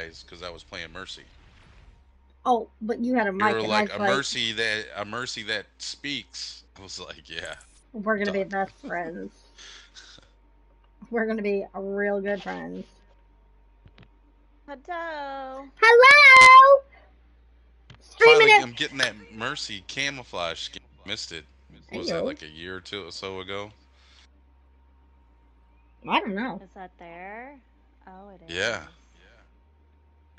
guys because I was playing Mercy. Oh, but you had a You were like I a was like, Mercy that a Mercy that speaks. I was like, yeah. we're gonna be best friends. We're gonna be real good friends. Hello. Hello. Streaming Finally, it. I'm getting that Mercy camouflage skin. Missed it. Was that like a year or two or so ago? I don't know. Is that there? Oh, it is. Yeah.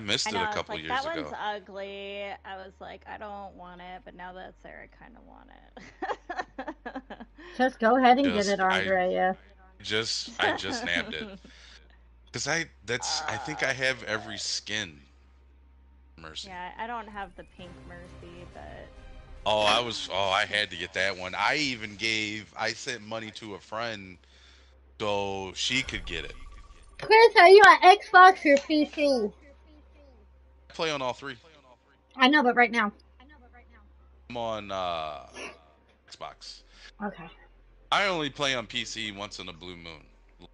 Missed I it know, I a was couple like, years that ago. one's ugly. I was like, I don't want it, but now that's there, I kind of want it. Just go ahead and Just- get it, I- Andrea. Just I just nabbed it. Cause I that's I think I have every skin. Mercy. yeah, I don't have the pink mercy, but Oh, I was. Oh, I had to get that one. I even gave. I sent money to a friend so she could get it. Chris, are you on Xbox or PC? I play on all three. I know, but right now. I'm on uh, Xbox. Okay. I only play on PC once in a blue moon.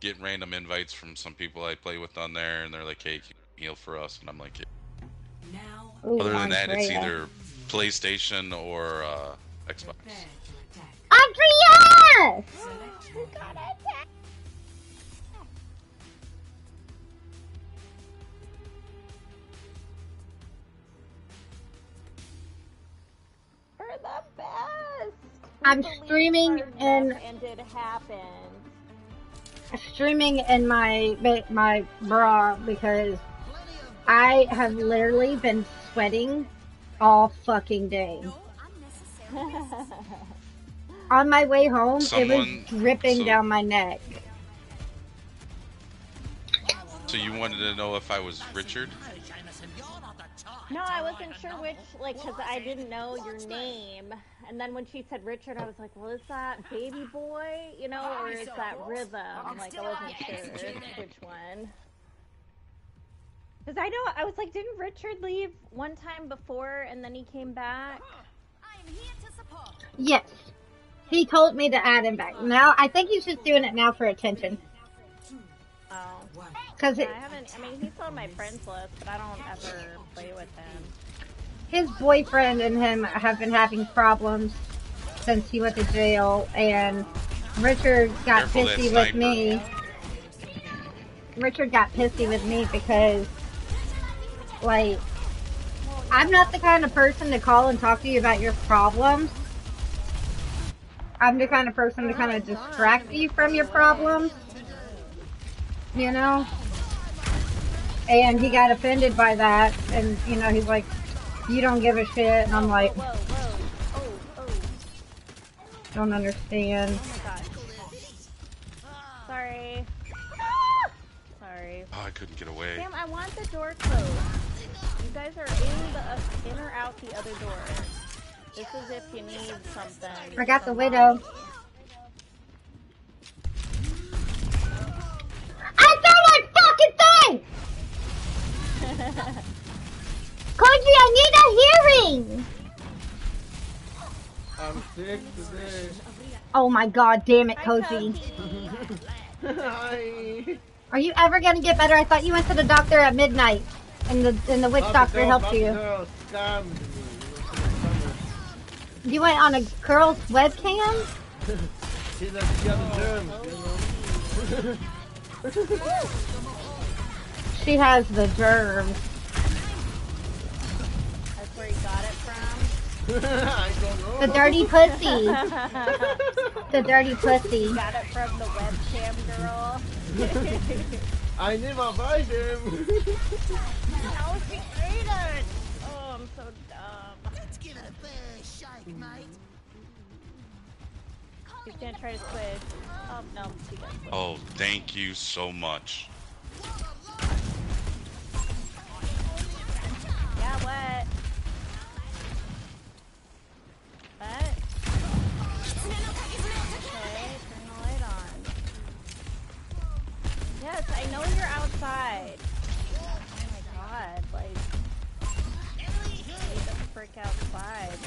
Get random invites from some people I play with on there, and they're like, "Hey, can you heal for us?" And I'm like, yeah. Ooh, "Other than that, it's either PlayStation or uh, Xbox." Andrea! we're I'm streaming in and it happened. streaming in my my bra because I have literally been sweating all fucking day. On my way home, Someone- it was dripping so- down my neck. So you wanted to know if I was Richard? No, I wasn't sure which, like, because I didn't know your name. And then when she said Richard, I was like, well, is that Baby Boy, you know, or is that Rhythm? I'm Like, I wasn't sure which one. Because I know, I was like, didn't Richard leave one time before and then he came back? Yes. He told me to add him back. Now, I think he's just doing it now for attention. Oh. Because I haven't, I mean, he's on my friends list, but I don't ever play with him. His boyfriend and him have been having problems since he went to jail, and Richard got Careful pissy with me. Richard got pissy with me because, like, I'm not the kind of person to call and talk to you about your problems. I'm the kind of person to kind of distract you from your problems. You know? And he got offended by that, and, you know, he's like, you don't give a shit, and I'm like, Whoa, whoa, oh, oh, don't understand. oh. Sorry. Sorry. Oh, I couldn't get away. Sam, I want the door closed. You guys are in the uh, in or out the other door. This is if you need something. I got the widow. I found my fucking thing! Koji, I need a hearing! I'm sick today. Oh my god, damn it, Cozy. Hi. Are you ever gonna get better? I thought you went to the doctor at midnight, and the and the witch Bobby doctor girl, helped Bobby you. girl. You went on a girl's webcam? She's a, she has a germ, you know. She has the germs. The dirty pussy. The dirty pussy. got it from the webcam girl. I never buy them. How she ate it? Oh, I'm so dumb. Let's give it a fair shake, mate. She's gonna try to switch. Oh no, she. Oh, thank you so much. Yeah, what? Okay, turn the light on. Yes, I know you're outside. Oh my god, like, get the frick outside.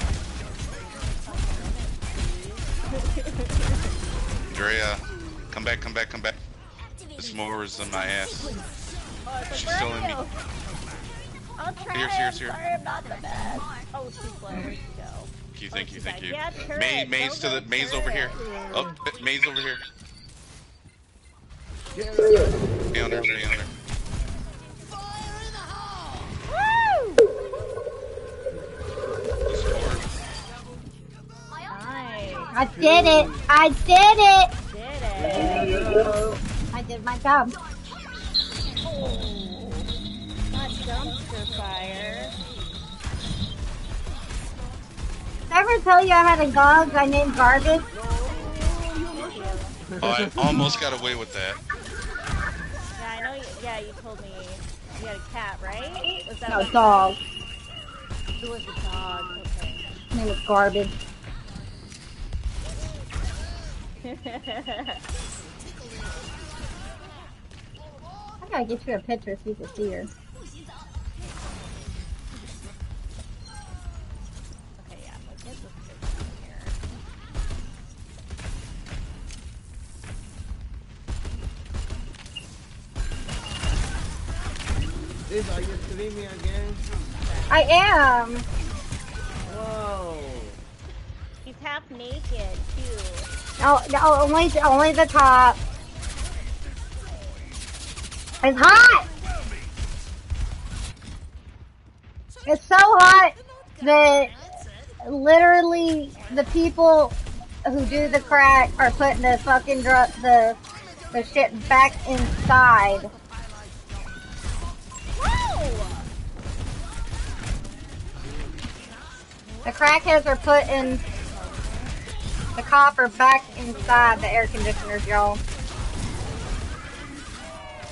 Andrea, come back, come back, come back. This mower's in my ass. Oh, like, She's still in me. I'll try. Here, here, I'm here. sorry, I'm not the best. Oh, too slow. Where'd you go? Thank you, thank you, she's thank like, you. yeah, Mei, Mei's to the go Mei's over here. turret. Oh, Mei's over here. Get her. Stay on there, stay on there. Fire in the hole! Woo! He scored. Nice. I did it. I did it. Did it. I did my job. Not dumpster fire. Ever tell you I had a dog I named Garbage? Oh, I almost got away with that. Yeah, I know. You, yeah, you told me you had a cat, right? Was that No, a dog. It was a dog. Okay. His name was Garbage. I gotta get you a picture so you can see her. Liz, are you streaming again? I am. Whoa. He's half naked too. Oh, no, only only the top. It's hot. It's so hot that literally the people who do the crack are putting the fucking dr- the the shit back inside. The crackheads are putting the copper back inside the air conditioners, y'all.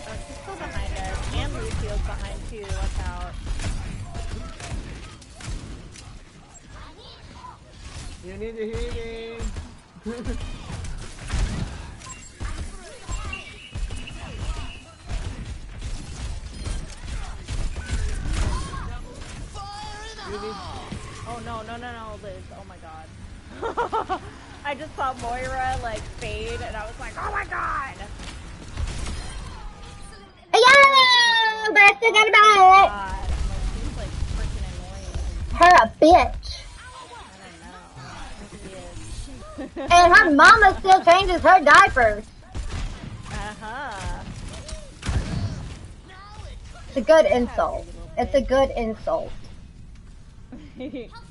Oh, behind us. And behind too. Out. You need healing. you no, no, no, Liz. Oh my god. I just saw Moira like fade and I was like, oh my god. Yeah, but I still got a God. back. She's like freaking annoying. Her a bitch. I don't know. And her mama still changes her diapers. Uh-huh. It's a good insult. It's a good insult.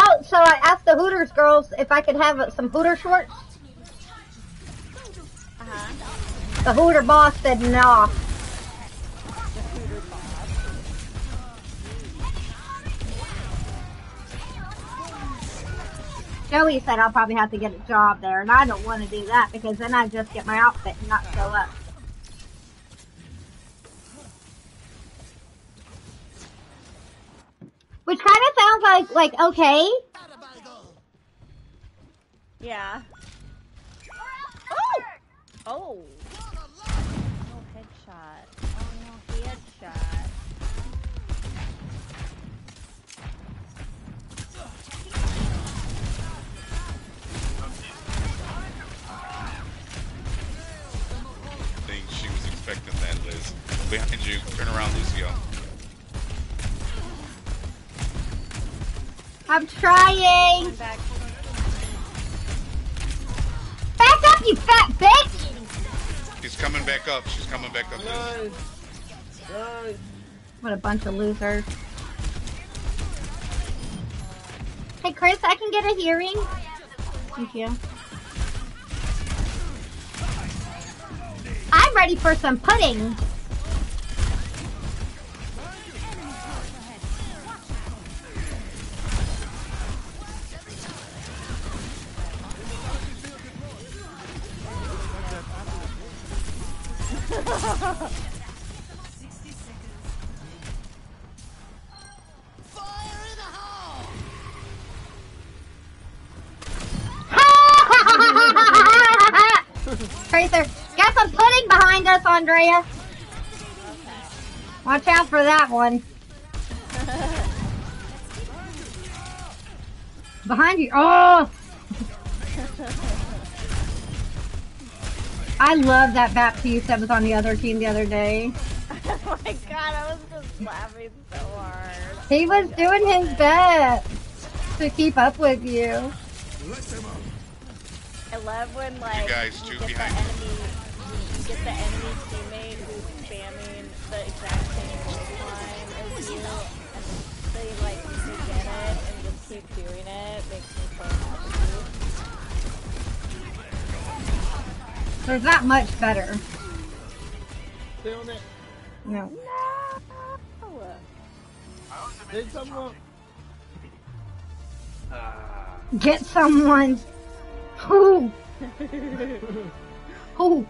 Oh, so I asked the Hooters girls if I could have some Hooter shorts. uh-huh. The Hooter boss said no. Joey said I'll probably have to get a job there, and I don't want to do that because then I just get my outfit and not show up. Which kind of sounds like like okay. Yeah. Oh! Oh! I'm trying. Back. Back up, you fat bitch! She's coming back up. She's coming back up, Nice. Nice. What a bunch of losers. Hey, Chris, I can get a hearing? Thank you. I'm ready for some pudding. Us, Andrea. Watch out for that one. Behind you. Oh! I love that Baptiste that was on the other team the other day. oh my god, I was just laughing so hard. He was doing his best to keep up with you. I love when like guys, you two get behind. the enemy, you get the enemy There's not much better. Stay on it. No. No. There's someone. Get someone who who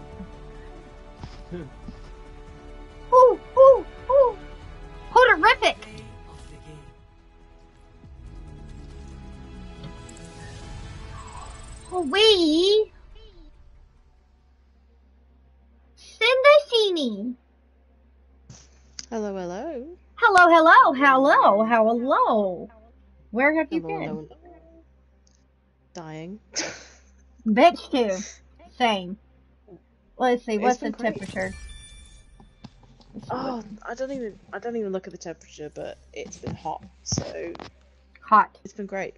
Hello, hello, hello. Where have you Hello, been? hello. Dying. Bitch too. Same. Let's see, It's what's the great. temperature? Oh, I don't even I don't even look at the temperature, but it's been hot, so Hot. it's been great.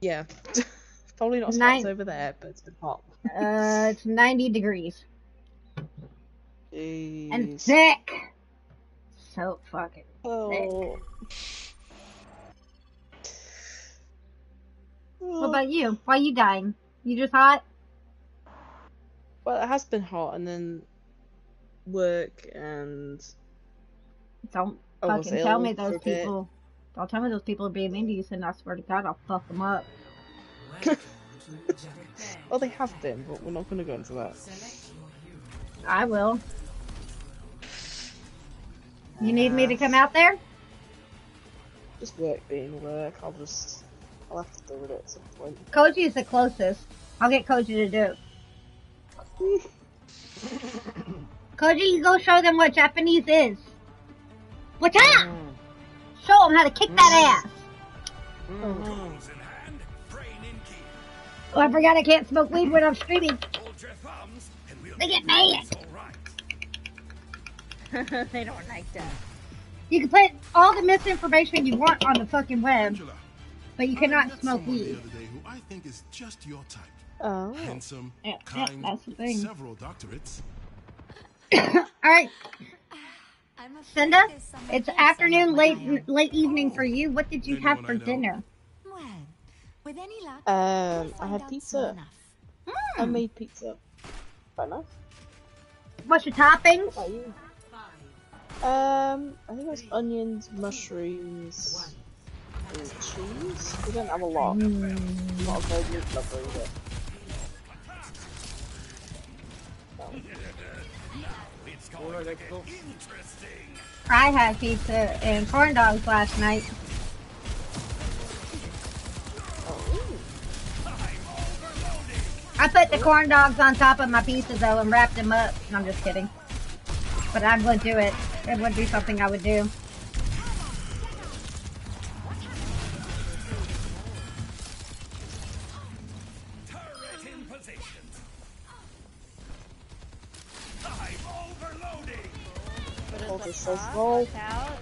Yeah. Probably not as as over there, but it's been hot. Uh, it's 90 degrees. And Jeez. thick. So fucking. Oh. What about you? Why are you dying? You just hot? Well, it has been hot, and then work, and Don't fucking tell me those people. Don't tell me those people are being mean to you, and I swear to God, I'll fuck them up. well, they have been, but we're not going to go into that. I will. You need me to come out there? Just work being work. I'll just I'll have to do it at some point. Koji is the closest. I'll get Koji to do it. Koji, you go show them what Japanese is. What's up? Mm. Show them how to kick that mm. ass. Mm. Oh, I forgot I can't smoke weed when I'm streaming. They get mad. they don't like that. You can put all the misinformation you want on the fucking web, but you cannot smoke Someone the weed. other day who I think is just your type. Oh. Handsome, Yeah, yeah, kind, that's the thing. several doctorates. All right, I'm afraid Cinda, it's afternoon, late mind. late evening for you. What did you Anyone have for dinner? Well, with any luck, Um, I find had pizza. soon enough. I made pizza. Quite nice. What's your toppings? How about you? Um, I think it was onions, mushrooms, and cheese. We don't have a lot. I'm not a very meat lover either. Alright, let's go. I had pizza and corn dogs last night. I put the corn dogs on top of my pizza though and wrapped them up. No, I'm just kidding. But I would do it. It would be something I would do. Hold this so small. Watch out.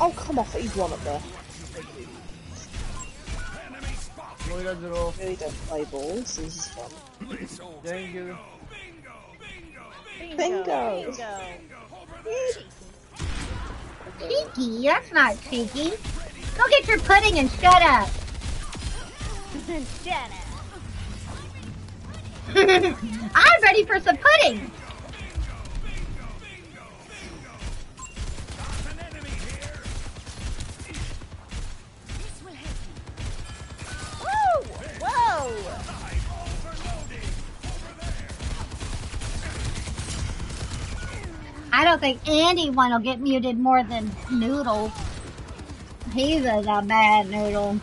Oh, come off, he's one up there. Moira draw. Really don't play balls, this is fun. Thank you. Bingo. Bingo. Cheeky? That's not cheeky. Go get your pudding and shut up. Shut up. I'm ready for some pudding. Think anyone will get muted more than Noodle. He's a, a bad noodle.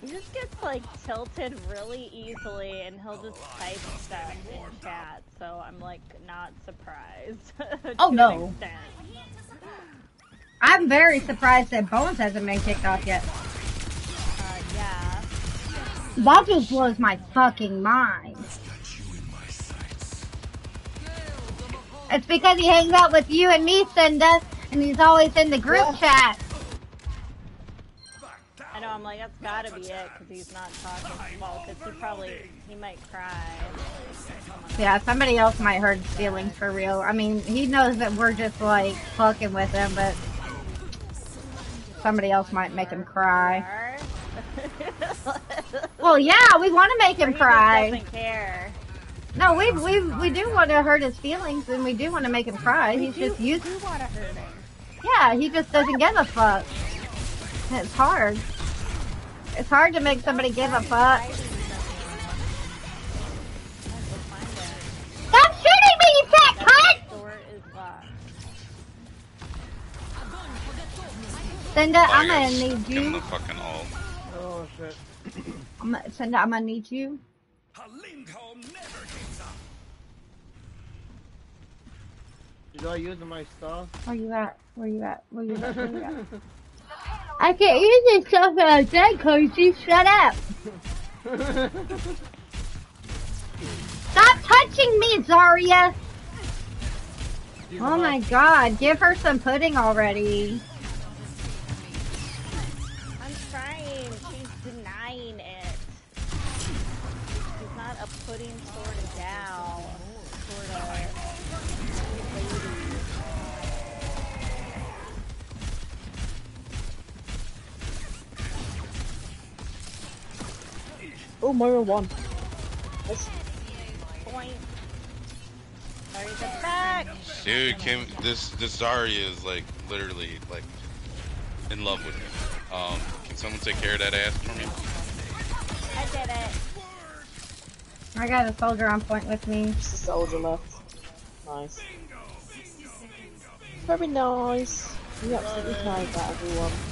He just gets like tilted really easily and he'll just type stuff in chat, so I'm like not surprised. Oh, no. I'm very surprised that Bones hasn't been kicked off yet. Uh, yeah. That just blows my fucking mind. It's because he hangs out with you and me, Cinda, and he's always in the group chat. I know, I'm like, that's gotta be it, because he's not talking. Well, because he probably, he might cry. Yeah, somebody else might hurt his feelings for real. I mean, he knows that we're just like fucking with him, but somebody else might make him cry. Well, yeah, we want to make him He cry. doesn't care. No, we we we do want to hurt his feelings, and we do want to make him cry. He's You just used. do want to hurt him. Yeah, he just doesn't give a fuck. It's hard. It's hard to make somebody give a fuck. Stop shooting me, you fat cunt! Door. Cinda, Oh, I'm gonna gotta need give him you. the fucking ult. Oh shit. I'm, gonna- Cinda, I'm gonna need you. Did I use my stuff? Where you at? Where you at? Where you at? Where you at? I can't use this stuff like that, Cozy. Shut up. Stop touching me, Zarya. Oh my god, give her some pudding already. Oh, Moira won. That's Point. Sorry, the back. Dude, Kim, this this Zarya is like literally like in love with me. Um, can someone take care of that ass for me? I did it. I got a soldier on point with me. just a soldier left. Nice. Very nice. You absolutely carried that, everyone.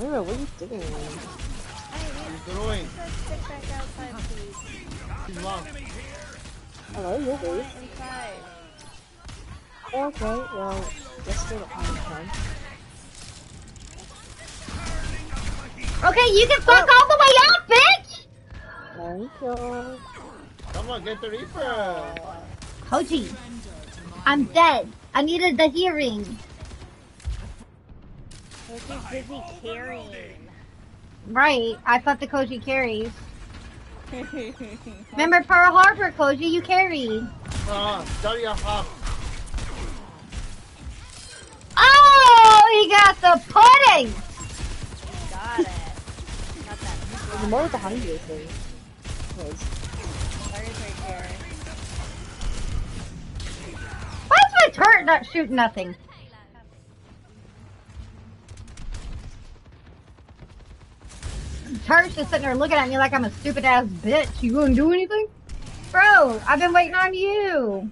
Moira, what are you doing? She's throwing. Just sit back outside, please. She's. Hello, you're rude. Inside. Okay, well, let's do it on time. Okay, you can fuck all the way out, bitch! Thank you. Come on, get the Reaper. Koji, I'm dead. I needed the hearing. So she's busy carrying. Right, I thought the Koji carries. Remember Pearl Harbor, Koji, you carried. Study a hop. Oh, he got the pudding! Got it. Got that. There's more behind you, thing. Because Larry's right here. Why is my turret not shooting nothing? Turret's is sitting there looking at me like I'm a stupid ass bitch. You gonna do anything? Bro, I've been waiting on you.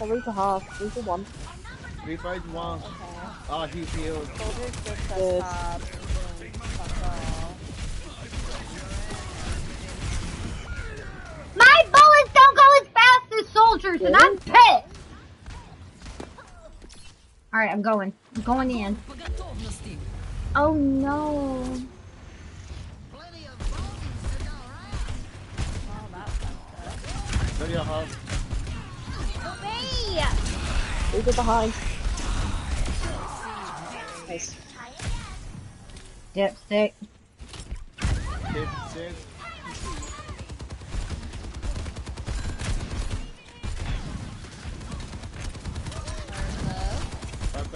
I'll read for half, read for one. Reaper is one. Ah, he healed. Soldier's just Good. up top. doing fuck all. My bullets don't go as fast as soldiers, and I'm pissed. All right, I'm going. I'm going in. Oh no. Oh, that fucked up. Study a hop. Hey! Read for behind. Nice. Dipstick. Tip,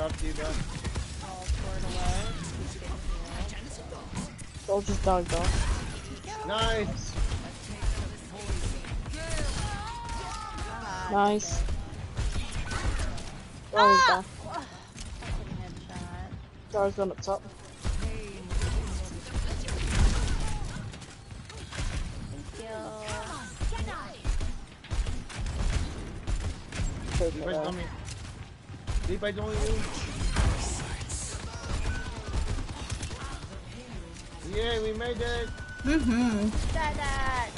up, D.Va. All scored away. He's getting healed. Soldier's dogged off. Nice. Nice. Oh, he's ah! back. Fucking headshot. Zarya's gone up top. Thank you. Anybody's only you? yeah, we made it! Mm-hmm. Dad,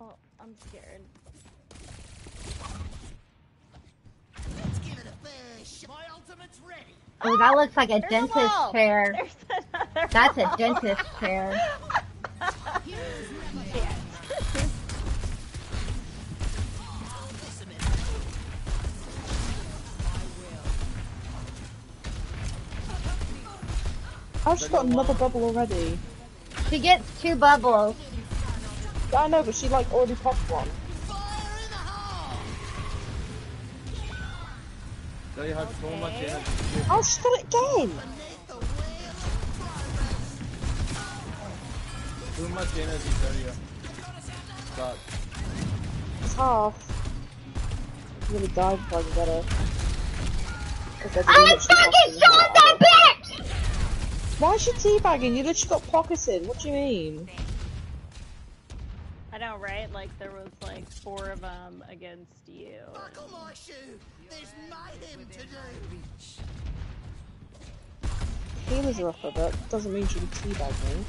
oh, I'm scared. Let's give it a. My ultimate's ready. Oh, that looks like a There's dentist a chair. That's a dentist chair. I've just got another bubble already. She gets two bubbles. I know, but she like already popped one. They have so much energy. Oh, she got it again! Too much energy, Zarya. God. It's half. I'm gonna die before I can get her. I too fucking shot that bitch! Why is she teabagging? You literally got pockets in. What do you mean? I know, right? Like there was like four of them against you. Healers are off of it. Doesn't mean she can teabag me.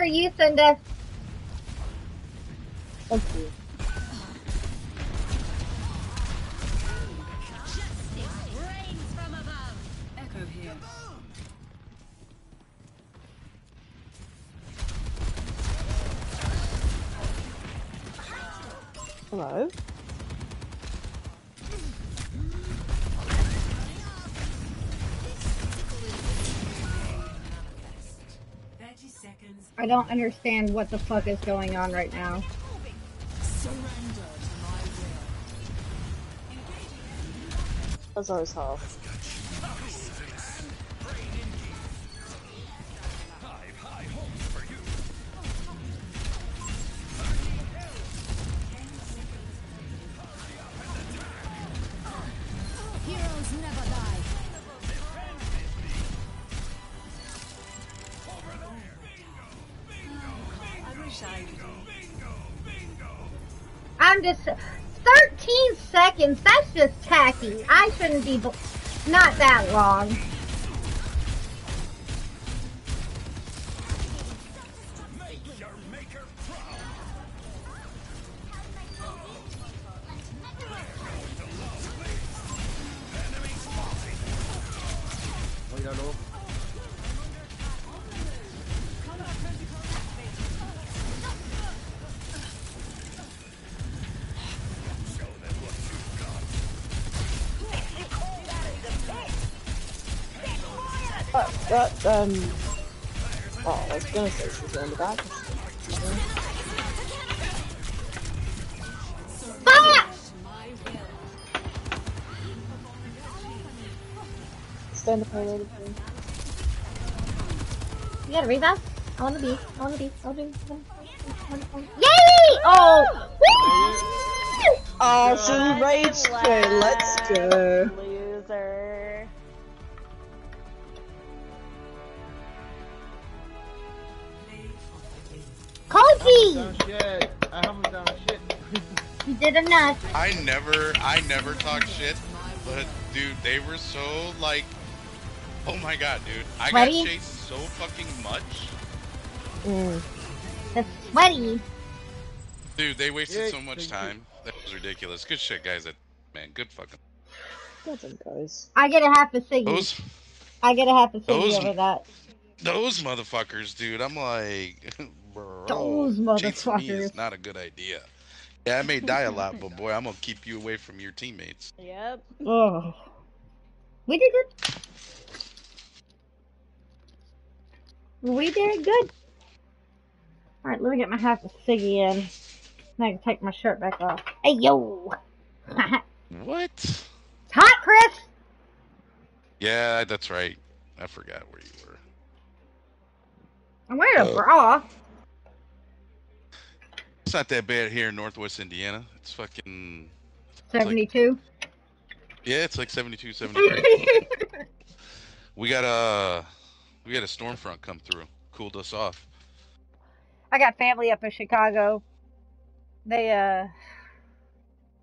For you, Cinda. Thank you. Hello? I don't understand what the fuck is going on right now. That's always half. Not um... Oh, I was gonna say she's on the back. Stand up. You got a rebound? I wanna be. I wanna be. I wanna be. I wanna- I wanna- Yay! Oh! Woo! Oh, she raged. Let's go. You did enough. I never, I never talk shit, but dude, they were so like, oh my god, dude, I got chased so fucking much, Mm. The sweaty. dude. They wasted Yeah, so much time. That was ridiculous. Good shit, guys. That man, good fucking. Well done, guys. I get a half a ciggy. Those, I get a half a ciggy those- over that. those motherfuckers, dude. I'm like, bro, Those chasing me motherfuckers. is not a good idea. Yeah, I may die a lot, but boy, I'm gonna keep you away from your teammates. Yep. Oh. We did good. We did good. All right, let me get my half a ciggy in. Then I can take my shirt back off. Hey yo, What? it's hot, Chris. Yeah, that's right. I forgot where you were. I'm wearing a Uh, bra. It's not that bad here in Northwest Indiana. It's fucking Seventy-two. yeah. It's like 72, 73. we got a we got a storm front come through. Cooled us off. I got family up in Chicago. They uh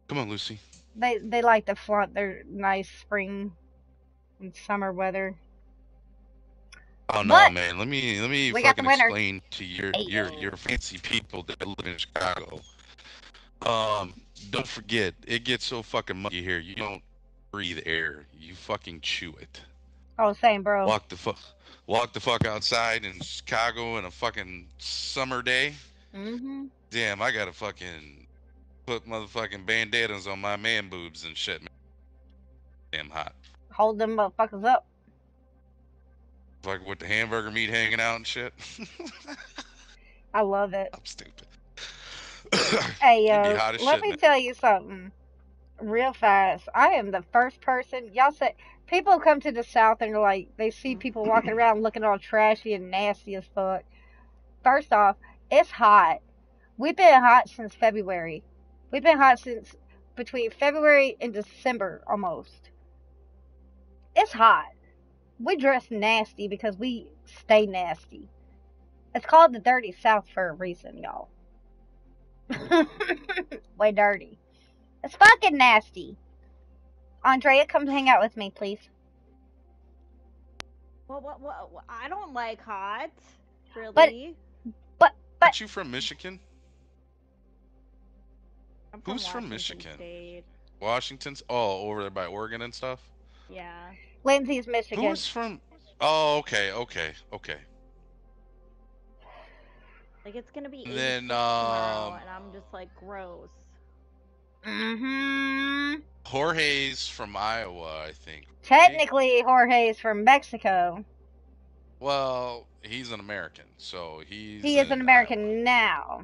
Come on, Lucy. they they like to flaunt their nice spring and summer weather. Oh no, What? man. Let me let me We fucking explain to your your your fancy people that live in Chicago. Um, don't forget, it gets so fucking muggy here. You don't breathe air. You fucking chew it. Oh, same, bro. Walk the fuck walk the fuck outside in Chicago in a fucking summer day. Mm-hmm. Damn, I gotta fucking put motherfucking bandanas on my man boobs and shit. Man. Damn hot. Hold them motherfuckers up. Like with the hamburger meat hanging out and shit. I love it. I'm stupid. Hey, uh, let me man. tell you something real fast. I am the first person. Y'all say people come to the South and they're like, they see people walking around looking all trashy and nasty as fuck. First off, it's hot. We've been hot since February. We've been hot since between February and December almost. It's hot. We dress nasty because we stay nasty. It's called the Dirty South for a reason, y'all. Way dirty. It's fucking nasty. Andrea, come hang out with me, please. Well, what, what, what- I don't like hot. Really? But but, but. Aren't you from Michigan? I'm who's from Michigan? State. Washington's oh over there by Oregon and stuff. Yeah. Lindsay's Michigan. Who's from? Oh, okay, okay, okay. Like it's gonna be 86 Then, tomorrow, um, and I'm just like gross. Mm-hmm. Jorge's from Iowa, I think. Technically, Jorge's from Mexico. Well, he's an American, so he's. He is an American now.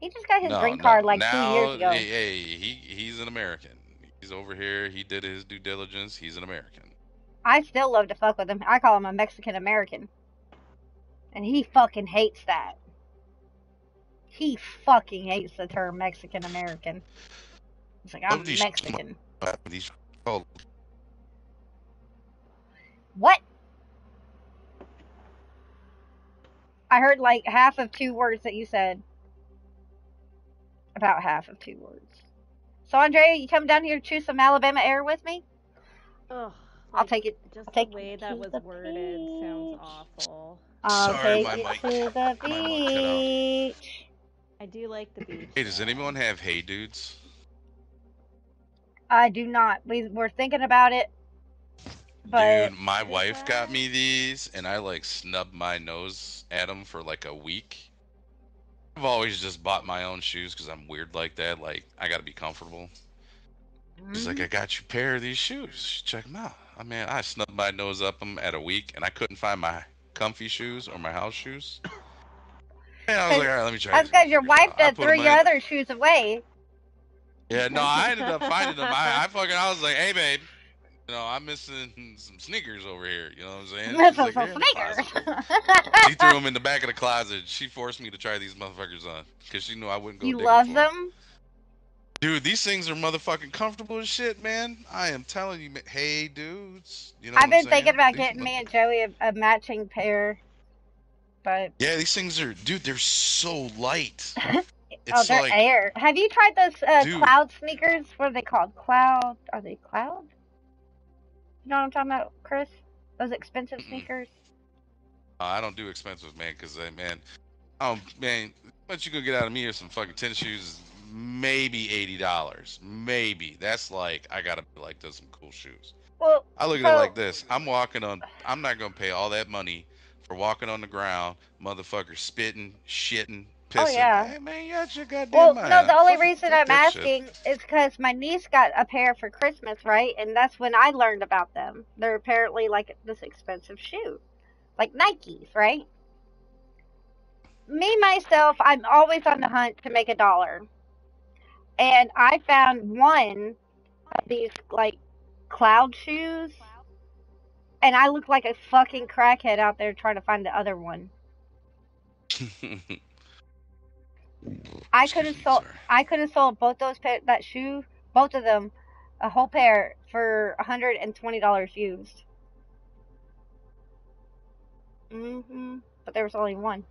He just got his No, green no, card like now, two years ago. Hey, hey, he he's an American. He's over here. He did his due diligence. He's an American. I still love to fuck with him. I call him a Mexican American. And he fucking hates that. He fucking hates the term Mexican American. He's like, I'm Love Mexican. These What? I heard like half of two words that you said. About half of two words. So, Andrea, you come down here to chew some Alabama air with me? Ugh. I'll like, take it. Just I'll take the way it that to was the worded sounds beach. awful. I'll Sorry, take my it mic- to the my mic cut out. beach. I do like the beach. hey, does anyone have Hey Dudes? I do not. We were thinking about it, but Dude, my wife got me these, and I like snubbed my nose at them for like a week. I've always just bought my own shoes because I'm weird like that. Like I gotta be comfortable. She's like, mm. I got you a pair of these shoes. Check them out. I mean, I snubbed my nose up them at a week, and I couldn't find my comfy shoes or my house shoes. And I was like, all right, let me try. that's because your wife I put threw your in. other shoes away. Yeah, no, I ended up finding them. I, I fucking, I was like, hey, babe, you know, I'm missing some sneakers over here. You know what I'm saying? Missing some "They're the sneakers. closet." she threw them in the back of the closet. She forced me to try these motherfuckers on because she knew I wouldn't go. you love for 'em. them? Dude. These things are motherfucking comfortable as shit, man. I am telling you, hey, dudes. You know I've been thinking about These getting me and Joey a, a matching pair, but Yeah, these things are, dude. They're so light. oh, they're like, air. Have you tried those uh, cloud sneakers? What are they called? Cloud? Are they cloud? You know what I'm talking about, Chris? Those expensive sneakers. Uh, I don't do expensive, man, because man, oh man, what you gonna get out of me are some fucking tennis shoes, maybe eighty dollars, maybe. That's like I gotta be like those some cool shoes. Well, I look at it like this: I'm walking on, I'm not gonna pay all that money for walking on the ground, motherfucker spitting, shitting, pissing. Oh, yeah. Hey man, you got your goddamn well, mind. no. The only reason I'm that shit. asking is because my niece got a pair for Christmas, right? And that's when I learned about them. They're apparently like this expensive shoe, like Nikes, right? me myself, I'm always on the hunt to make a dollar, and I found one of these like cloud shoes, and I looked like a fucking crackhead out there trying to find the other one. I could have sold. I could have sold both those pair, that shoe, both of them, a whole pair for hundred and twenty dollars used. Mhm. But there was only one.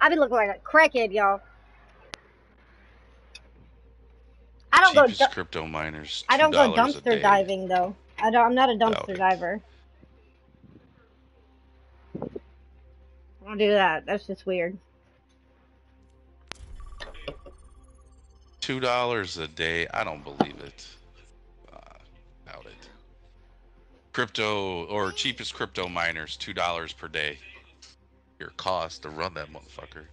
I be looking like a crackhead, y'all. I don't go. Du- crypto miners. I don't go dumpster diving though. I don't. I'm not a dumpster diver. I don't do that. That's just weird. Two dollars a day. I don't believe it. Uh, doubt it. Crypto or cheapest crypto miners, two dollars per day. Your cost to run that motherfucker.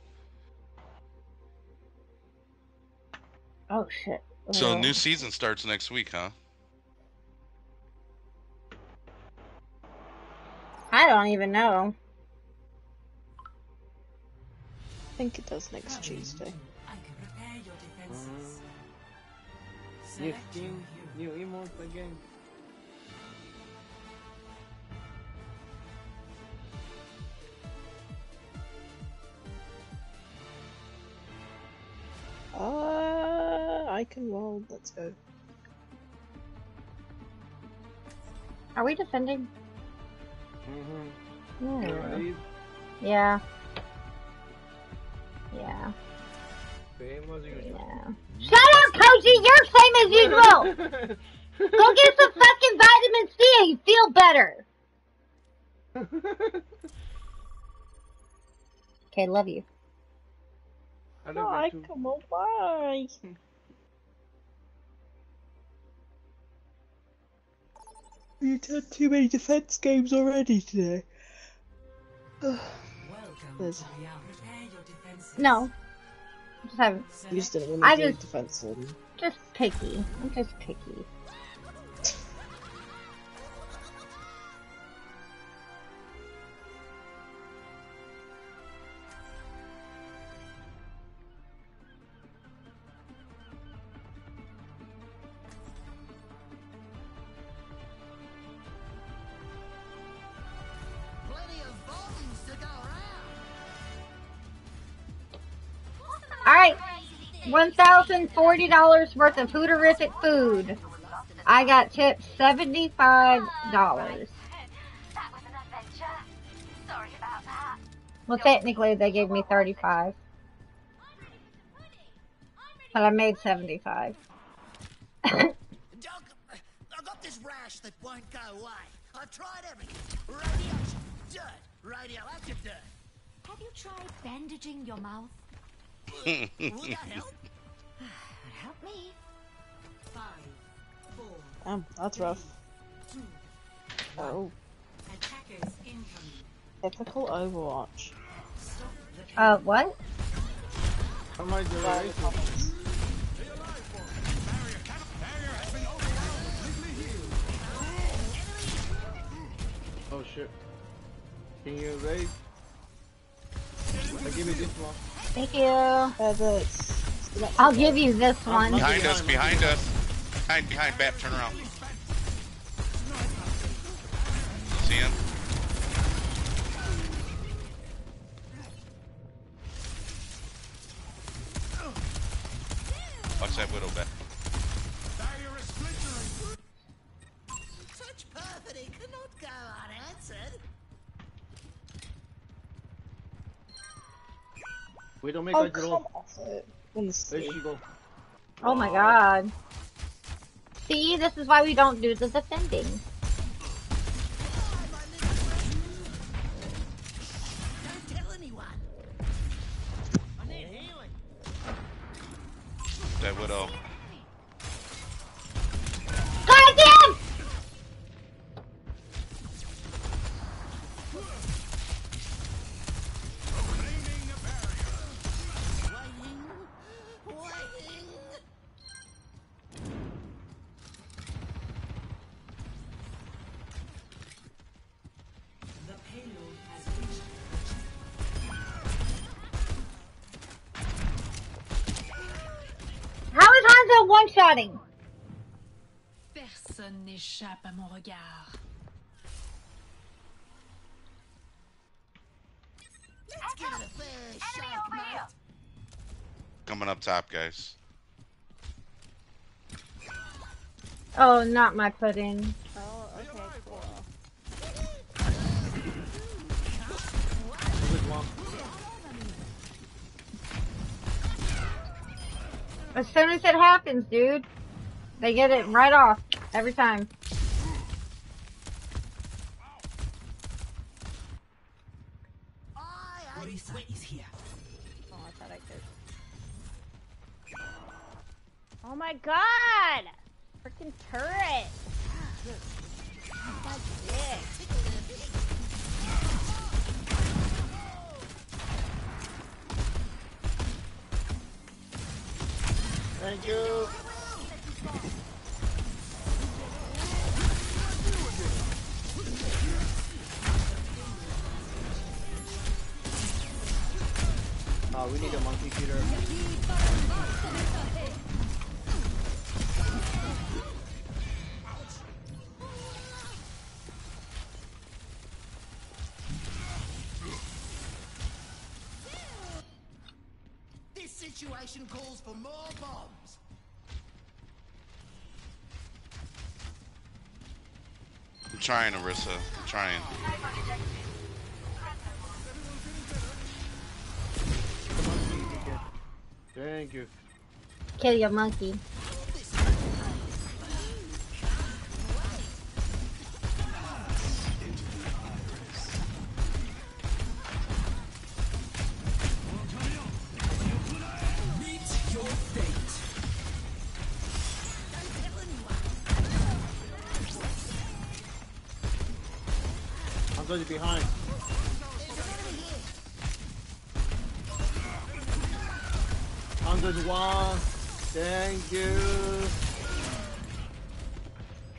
Oh shit. So new season starts next week, huh? I don't even know. I think it does next Tuesday. I can repair your defenses. New Select new emote again. Uh, I can wall. Let's go. Are we defending? Mm-hmm. Hmm. Yeah. Yeah. Same as usual. Yeah. Shut up, Koji! You're same as usual! Go get some fucking vitamin C and you feel better! Okay, love you. I love Bye, you too. come on, bye. You've had too many defense games already today. Welcome There's- to reality. Repair your defenses. No. Just haven't. You just didn't want I to do just- defense. Just picky. I'm just picky. $1,040 worth of Hooterific food. I got tipped $75. That was an adventure. Sorry about that. Well, technically, they gave me 35 But I made 75 Doc, I got this rash that won't go away. I've tried everything. Radiation, dirt, radioactive dirt. Have you tried bandaging your mouth? Would that help? Help me. Five, four, Damn, that's rough. two, Oh, attackers incoming. typical Overwatch. Uh, what? Am I generating? Oh shit. Can you raise? I give you this one. Thank you. The, the next I'll give you this one. Behind us, behind us. Behind, behind, Bap, turn around. See him? Watch that widow, Bap. Such perfidy cannot go unanswered. We don't make Oh, a come off it. Let's There see. she go. Oh my god. See, this is why we don't do the defending. Personne n'échappe à mon regard. Let's give it a fair shake, mate. Coming up top, guys. Oh, not my pudding. Oh, okay, cool. As soon as it happens, dude, they get it right off every time. Orisa is here. Oh, I thought I could. Oh my god! Freaking turret! My. Thank you. Oh, we need a monkey shooter. This situation calls for more bombs. I'm trying, Orisa. I'm trying. You. Kill your monkey. I'm going behind. Thank you.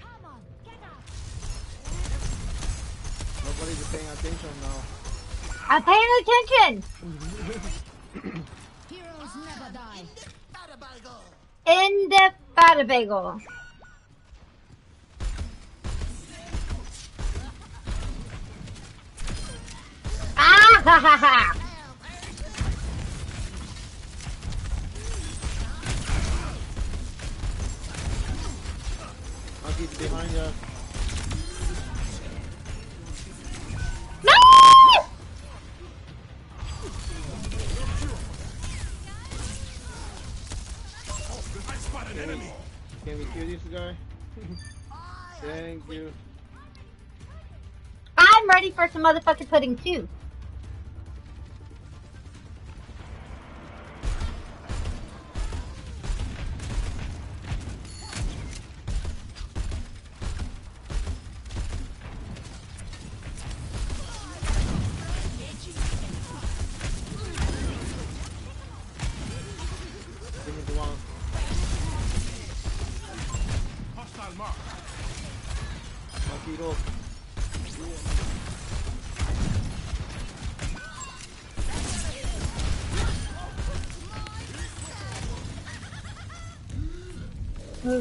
Come on, get up. Nobody's paying attention now. I'm paying attention. Heroes never die. In the bada bagel. Ah ha ha ha! Behind us. No! I spot an enemy. Can we kill this guy? Thank you. I'm ready for some motherfucking pudding too.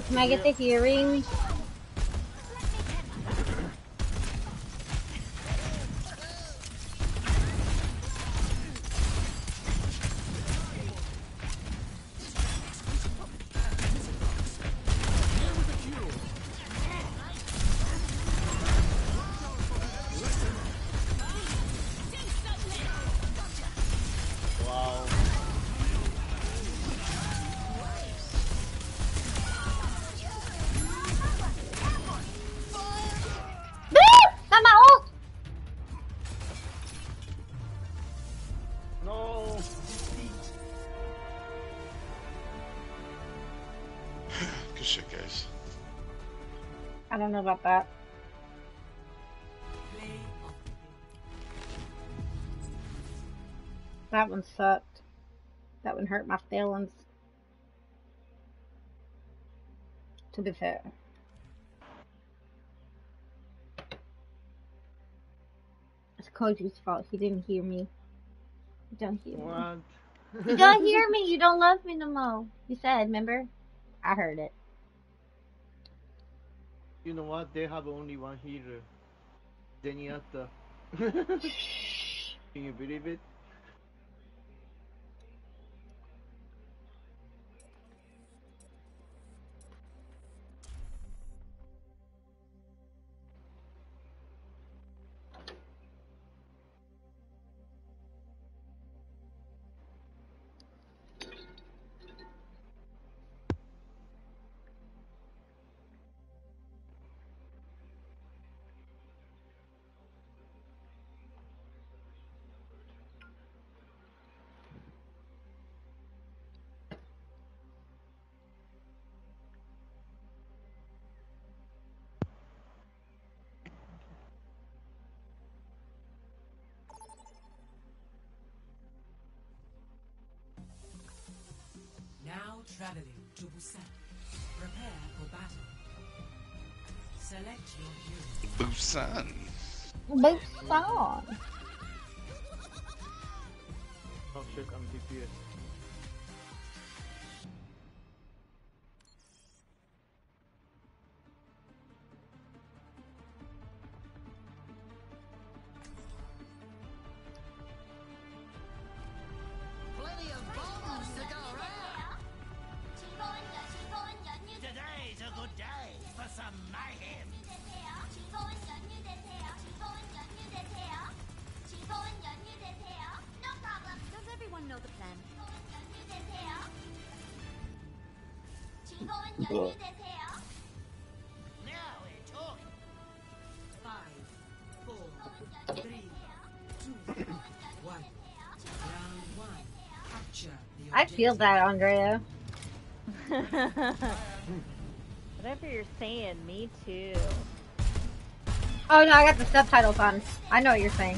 Can I get the hearing? I don't know about that. That one sucked. That one hurt my feelings. To be fair. It's Koji's fault. He didn't hear me. You don't hear me. What? You don't hear me. You don't love me no more. You said, remember? I heard it. You know what? They have only one hero. Zenyatta. Can you believe it? Traveling to Busan. Prepare for battle. Select your hero. Busan. Boost on. Oh shit, I'm DPS. Feel that, Andrea. Whatever you're saying, me too. Oh no, I got the subtitles on. I know what you're saying.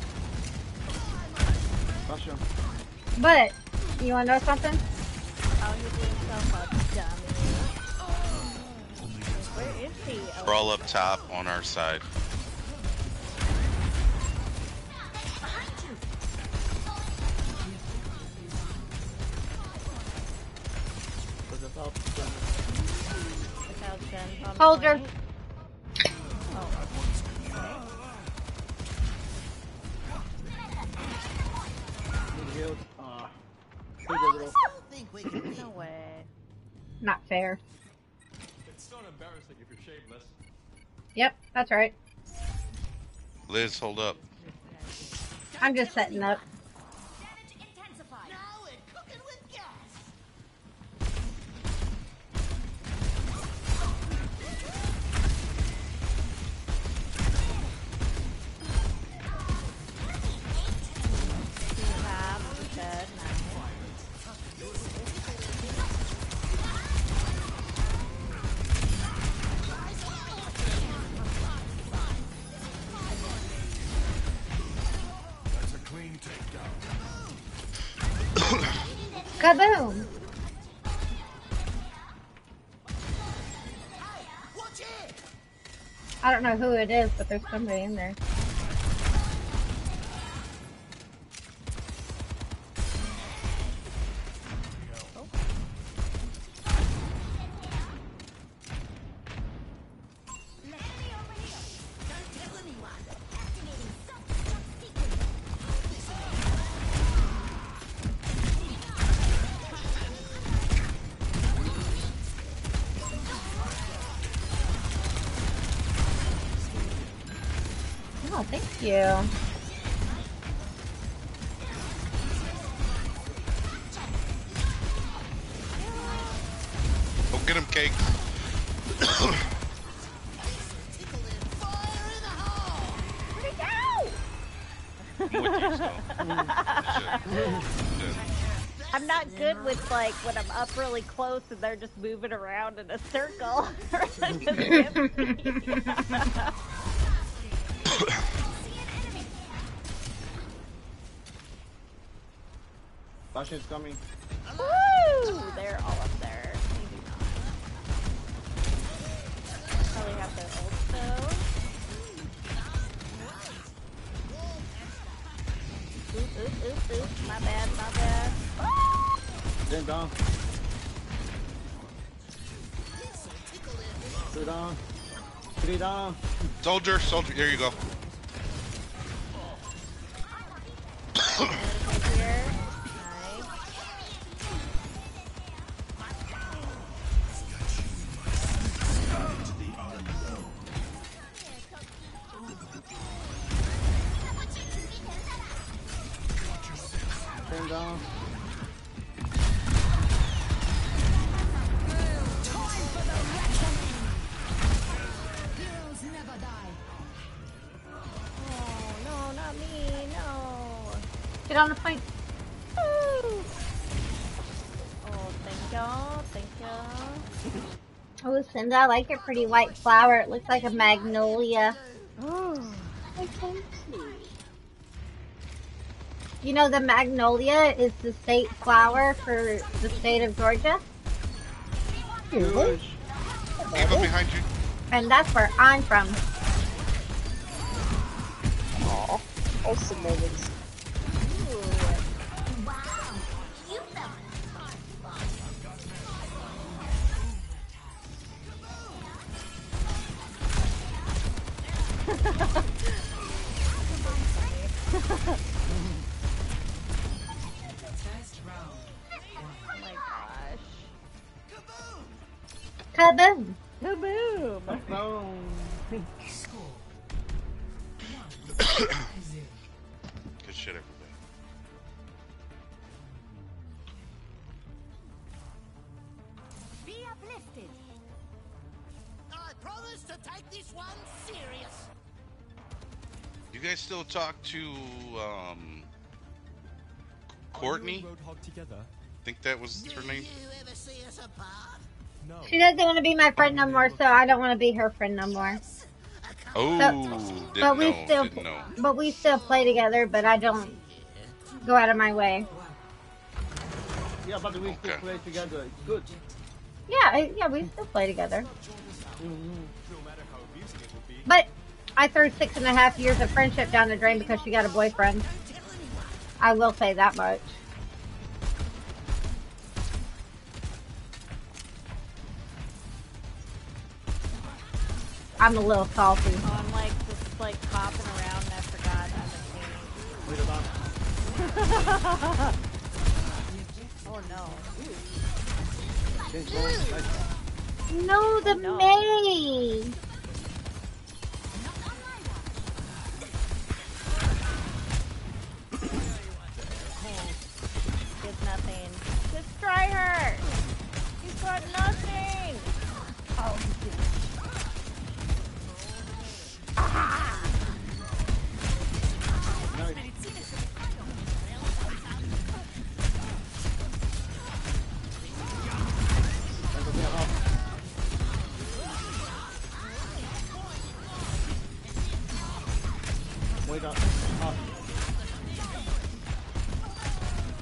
Basha. But, you wanna know something? Oh, you're doing so much, dummy. Oh Where is he? Oh, We're all up top on our side. Win. No way. Not fair. It's not embarrassing if you're shameless. Yep, that's right. Liz, hold up. I'm just setting up. Kaboom! I don't know who it is, but there's somebody in there. You. Go get him, Cake. Tickle in fire in the hole. Where'd he I'm with you, so. go? Shit. I'm not good with like when I'm up really close and they're just moving around in a circle. Just hit coming. Woo! They're all up there. Maybe not. Probably have their ult though. Oop, oop, oop, oop. My bad, my bad. Then down. Three down. Three down. Soldier, soldier. There you go. I like your pretty white flower. It looks like a magnolia. Oh, thank you. You know, the magnolia is the state flower for the state of Georgia, Good. Ava behind you. and that's where I'm from. Aw, awesome moments. Kaboom! Kaboom! No. Score. One. Zero. Good shit, everybody. be uplifted. I promise to take this one serious. You guys still talk to um Courtney? Roadhog together? think that was Do her name. You ever see us apart? No. She doesn't want to be my friend no more, so I don't want to be her friend no more. Oh, But didn't we know. still, Didn't know. but we still play together. But I don't go out of my way. Yeah, but we still play together. It's good. Yeah, yeah, we still play together. No matter how amusing it would be. But I threw six and a half years of friendship down the drain because she got a boyfriend. I will say that much. I'm a little salty. Oh, I'm like just like hopping around and I forgot I'm a king. oh no. Change one. Nice. No, the No. May.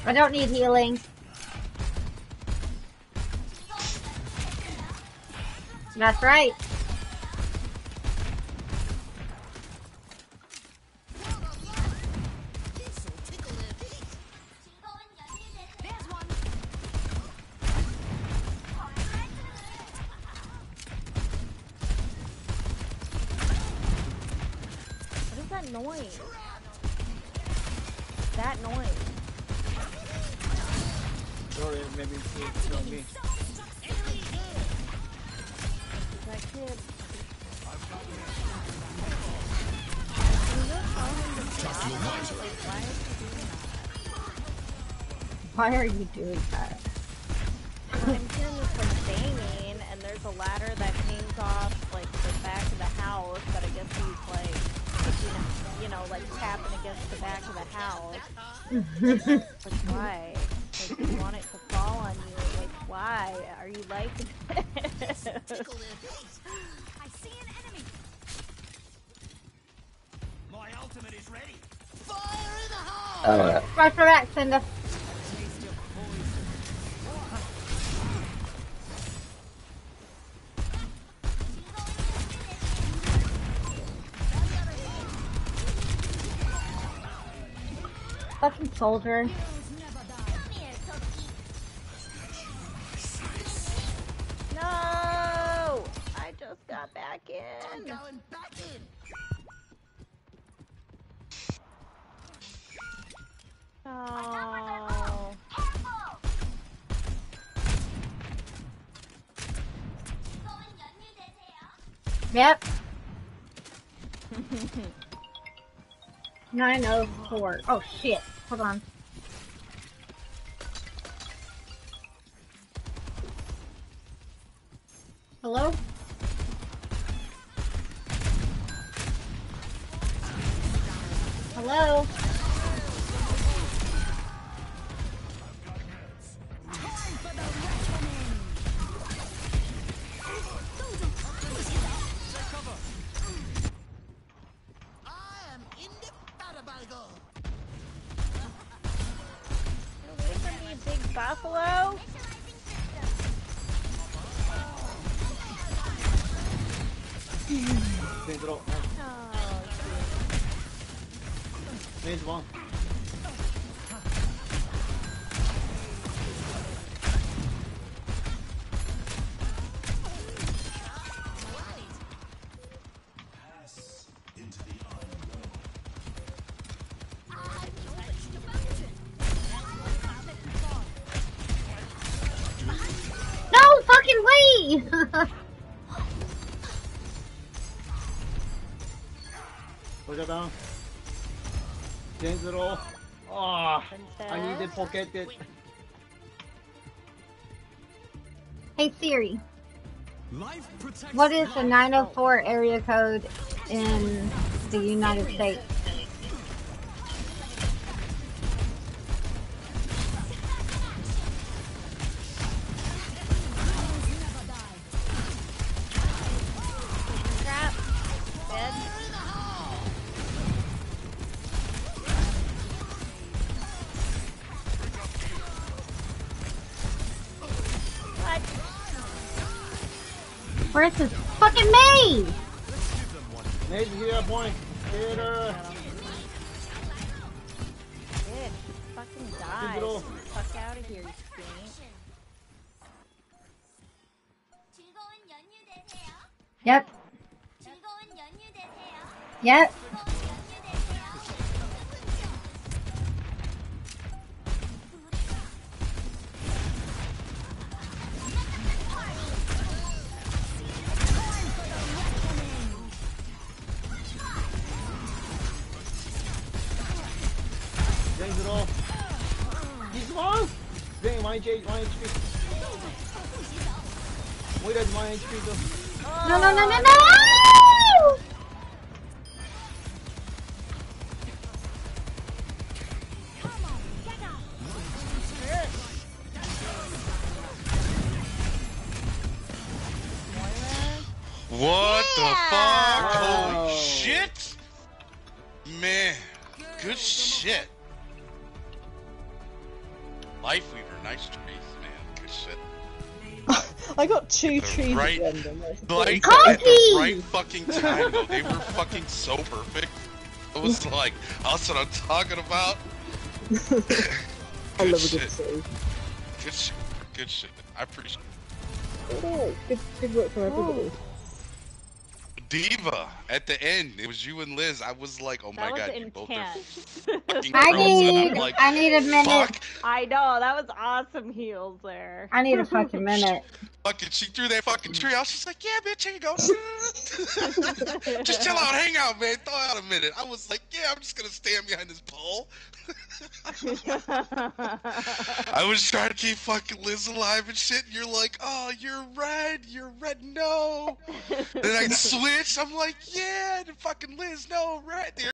I don't need healing. That's right. Why are you doing that? I'm hearing this like banging, and there's a ladder that hangs off like the back of the house. But I guess he's like, pushing, you know, like tapping against the back of the house. like why? Like you want it to fall on you? Like why? Are you like this? Tickle their feet. I see an enemy. My ultimate is ready. Fire in the hole! Right for that, Cinda. Fucking soldier. Come here, Toki. no! I just got back I'm in. going back in. Oh. Yep. 904. Oh shit. Hold on. Hello? Hello? Buffalo. Draw. Oh, Vem, one. I need to pocket it. hey Siri, Life what is the 904 area code in the United States? 1 HP, 1 HP. De 1 HP do. No, no, no, no, no! Like pretty- at the right fucking time though. They were fucking so perfect. It was like that's what I'm talking about. I Good love a good shit. Good shit. Good shit. I appreciate Oh, good, good work from everybody. D.Va at the end. It was you and Liz. I was like, oh my That was god, you both are intense. fucking I need, like, I need a minute. fuck. I know, that was awesome heels there. I need a fucking minute. Fucking, she threw that fucking tree. I was just like, yeah, bitch, here you go. just chill out, hang out, man. Throw out a minute. I was like, yeah, I'm just gonna stand behind this pole. I was trying to keep fucking Liz alive and shit. And you're like, oh, you're red, you're red, no. then I switch. I'm like, yeah, and fucking Liz, no, red.